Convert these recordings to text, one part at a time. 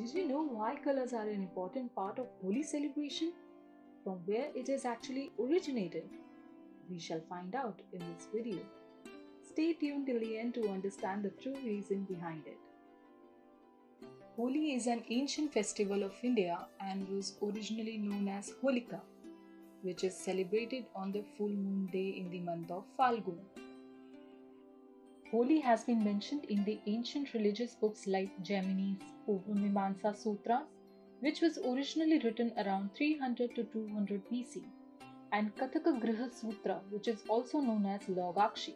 Did you know why colors are an important part of Holi celebration? From where it is actually originated? We shall find out in this video. Stay tuned till the end to understand the true reason behind it. Holi is an ancient festival of India and was originally known as Holika, which is celebrated on the full moon day in the month of Falgun. Holi has been mentioned in the ancient religious books like Jaimini's Purvamimamsa Sutras, which was originally written around 300 to 200 BC, and Kataka Griha Sutra, which is also known as Laugakshi.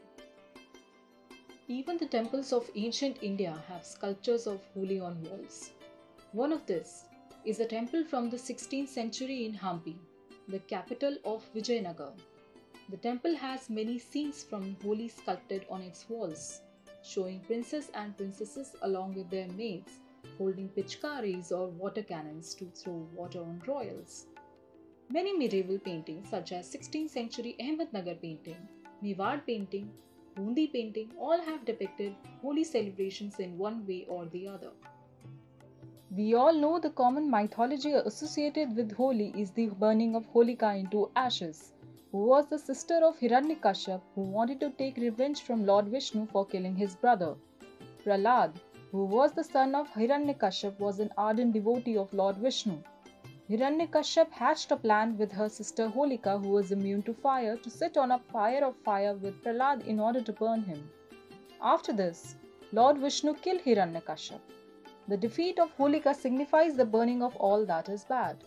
Even the temples of ancient India have sculptures of Holi on walls. One of this is a temple from the 16th century in Hampi, the capital of Vijayanagar. The temple has many scenes from Holi sculpted on its walls, showing princes and princesses along with their maids holding pitchkaris or water cannons to throw water on royals. Many medieval paintings, such as 16th century Ahmednagar painting, Mewar painting, Bundi painting, all have depicted Holi celebrations in one way or the other. We all know the common mythology associated with Holi is the burning of Holika into ashes who was the sister of Hiranyakashipu who wanted to take revenge from Lord Vishnu for killing his brother. Prahlad, who was the son of Hiranyakashipu, was an ardent devotee of Lord Vishnu. Hiranyakashipu hatched a plan with her sister Holika, who was immune to fire, to sit on a pyre of fire with Prahlad in order to burn him. After this, Lord Vishnu killed Hiranyakashipu. The defeat of Holika signifies the burning of all that is bad.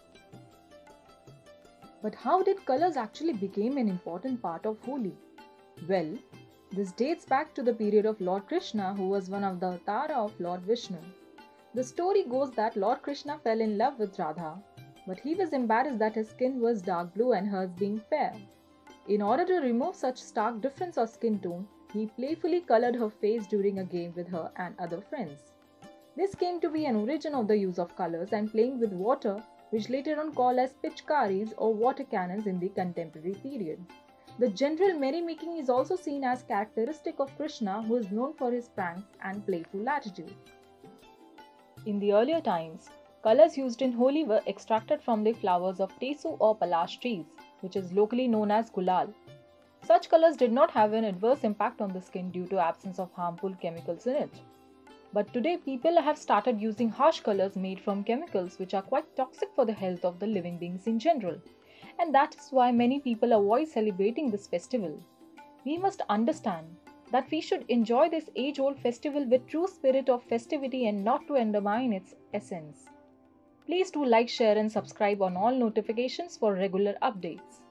But how did colors actually become an important part of Holi? Well, this dates back to the period of Lord Krishna, who was one of the avatara of Lord Vishnu. The story goes that Lord Krishna fell in love with Radha, but he was embarrassed that his skin was dark blue and hers being fair. In order to remove such stark difference of skin tone, he playfully colored her face during a game with her and other friends. This came to be an origin of the use of colors and playing with water which later on called as pitchkaris or water cannons in the contemporary period. The general merrymaking is also seen as characteristic of Krishna who is known for his pranks and playful attitude. In the earlier times, colors used in Holi were extracted from the flowers of tesu or palash trees, which is locally known as gulal. Such colors did not have an adverse impact on the skin due to absence of harmful chemicals in it. But today, people have started using harsh colors made from chemicals which are quite toxic for the health of the living beings in general. And that is why many people avoid celebrating this festival. We must understand that we should enjoy this age old festival with true spirit of festivity and not to undermine its essence. Please do like, share, and subscribe on all notifications for regular updates.